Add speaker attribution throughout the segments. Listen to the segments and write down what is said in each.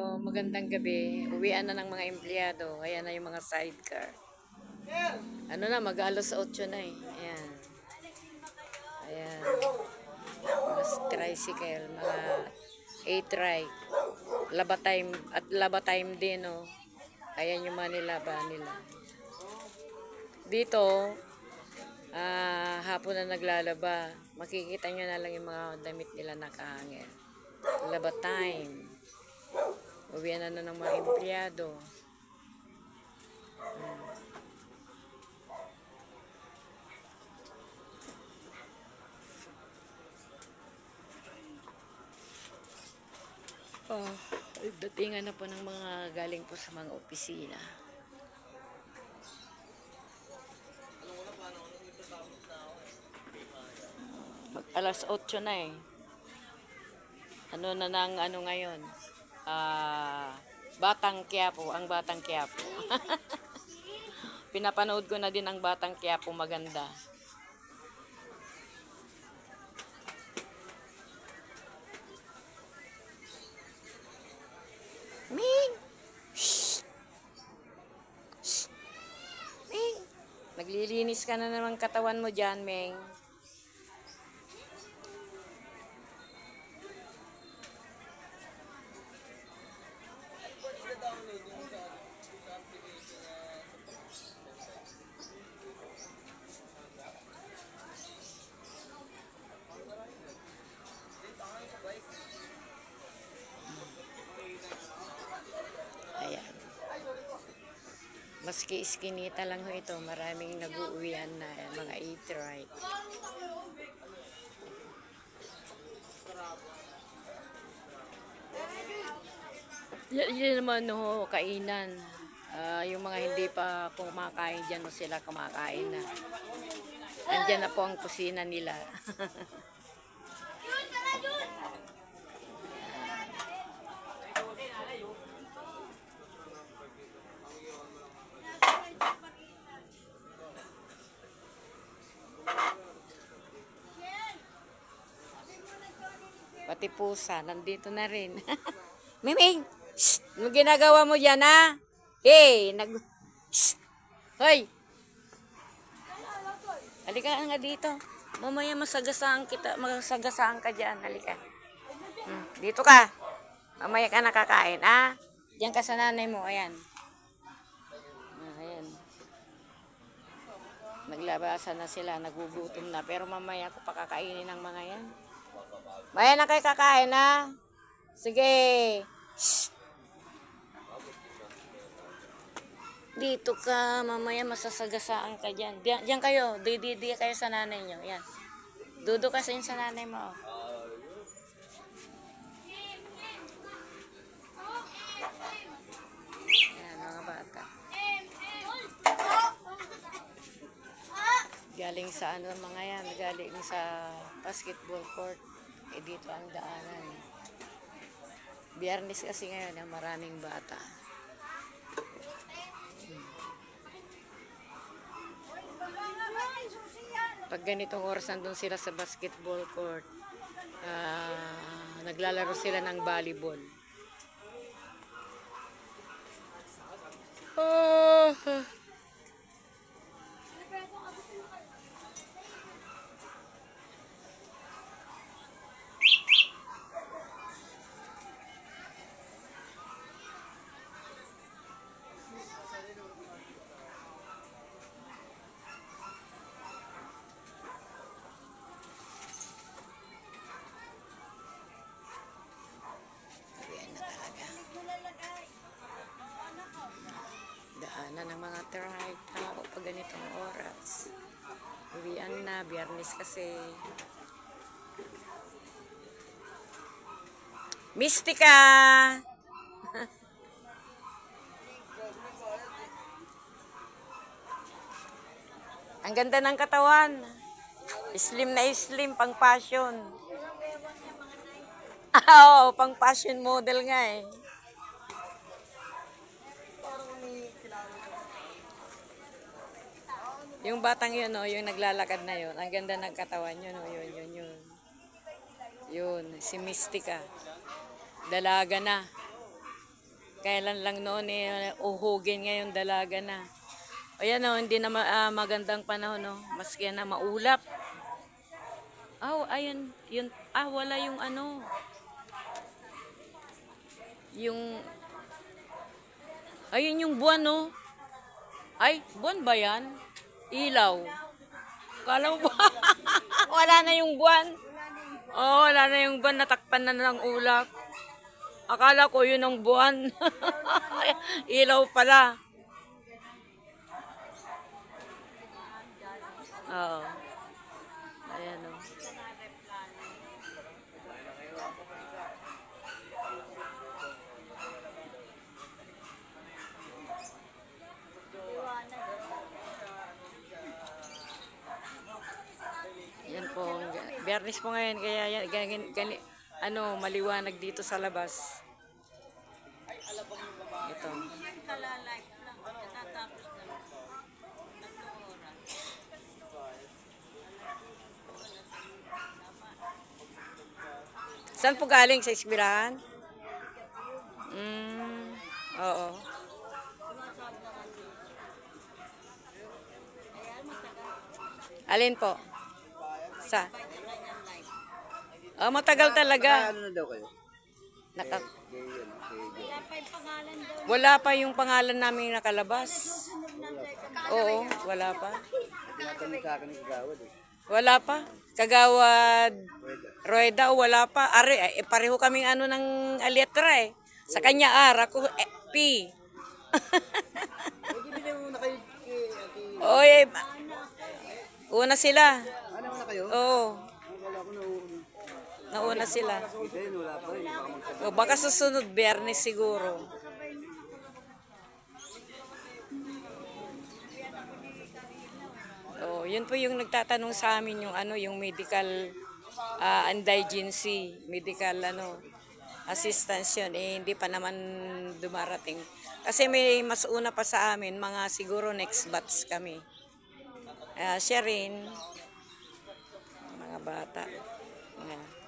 Speaker 1: Magandang gabi. Uwian na ng mga empleyado. Ayan na yung mga sidecar. Ano na, mag alas 8 na eh. Ayan. Ayan. Mga tricycle, mga 8 trike. Laba time, at laba time din, oh. Ayan yung mga nilaba nila. Dito, ah, hapon na naglalaba. Makikita nyo na lang yung mga damit nila nakahangin. Laba time. Uwian na na ng mga empleyado. Hmm. Oh, datingan na po ng mga galing po sa mga opisina. Mag alas 8 na eh. Ano na nang ano ngayon? Ah, Batang Quiapo, ang Batang Quiapo. Pinapanood ko na din ang Batang Quiapo maganda. Ming! Shh! Shh! Ming! Naglilinis ka na naman katawan mo dyan, Ming. Maski iskinita lang ho ito, maraming nag-uuwian na mga e-trike. Yan, yan naman ho, kainan. Ah, yung mga hindi pa kumakain dyan, no, sila kumakain na. Andyan na po ang kusina nila. Pati pusa, nandito na rin. Miming! Shh! Ano ginagawa mo dyan, ha? Hey! Nag... Shh! Hoy! Halika nga dito. Mamaya masagasaan kita, masagasaan ka dyan. Halika. Hmm, dito ka. Mamaya ka nakakain, ha? Diyan ka sa nanay mo, ayan. Ah, ayan. Naglabasan na sila, nagugutom na. Pero mamaya ko pakakainin ng mga yan. Maya na kayo kakain, ha? Sige. Dito ka, mamaya masasagasaan ka dyan. Diyan, diyan kayo, di, di, di kayo sa nanay nyo. Yan. Dudo ka sa sa nanay mo. oh. Galing sa ano mga yan, galing sa basketball court. Eh dito ang daanan. Biyernes kasi ngayon, ang maraming bata. Pag ganitong oras nandun sila sa basketball court, ah, naglalaro sila ng volleyball. Oh, ng mga trike tao pag ganitong oras. Uwian na, biyernes kasi. Mistika! Ang ganda ng katawan. Slim na slim, pang fashion. Ah, Oo, pang fashion model nga eh. Yung batang yun, oh, yung naglalakad na yun. Ang ganda ng katawan yun, oh, yun, yun, yun. Yun, si Mystica. Dalaga na. Kailan lang noon eh, uhugin ngayon dalaga na. O, hindi na ah, magandang panahon no. Maski na maulap. Oh, ayun, yun, ah, wala yung ano. Yung, ayun yung buwan no. Ay, buwan ba yan? Ilaw. Kala mo ba? wala na yung buwan. Oh, wala na yung buwan. Natakpan na ng ulap. Akala ko yun ang buwan. Ilaw pala. Oo. Ayan o. Yan po. Bernis po ngayon. Kaya yan, gani- ano, maliwanag dito sa labas. Ito. Saan po galing? Sa Isbirahan? Mm, oo. Alin po? Sa? Oh, matagal talaga.
Speaker 2: Ano na daw kayo?
Speaker 1: Naka,
Speaker 2: Kay, ano, kay Joe.
Speaker 1: wala pa yung pangalan namin nakalabas. Oo, wala pa.
Speaker 2: Tinatanong sa akin ng eh.
Speaker 1: Wala pa. Kagawad
Speaker 2: Pwede.
Speaker 1: Rueda, wala pa. Are, eh, pareho kaming ano ng letra eh. Sa kanya R, ako eh, P.
Speaker 2: Pwede bilhin mo na kayo kay ate.
Speaker 1: Oy, eh, una sila.
Speaker 2: Ano na kayo?
Speaker 1: Oo,
Speaker 2: Wala ko na uun.
Speaker 1: Nauna sila. O, baka susunod, Bernes siguro. Oh, yun po yung nagtatanong sa amin yung ano, yung medical ah, indigency, medical ano, assistance yun. Eh, hindi pa naman dumarating. Kasi may mas una pa sa amin, mga siguro next batch kami. Ah, siya mga bata. Ayan.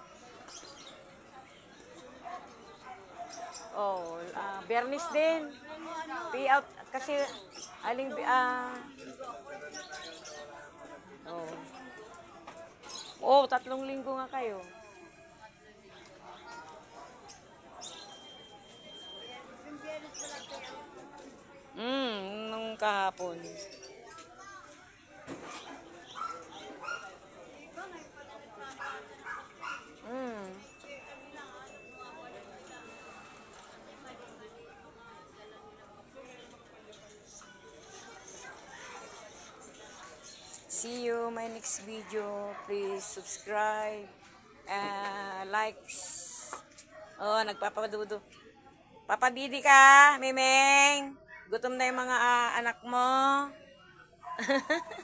Speaker 1: Oh, ah Bernis din. Pay out kasi aling ah Oh. Oh, tatlong linggo nga kayo. Hmm, nung kahapon. See you my next video. Please subscribe. Uh, likes. Oh, nagpapadudo. Papadidi ka, Mimeng. Gutom na yung mga ah, anak mo.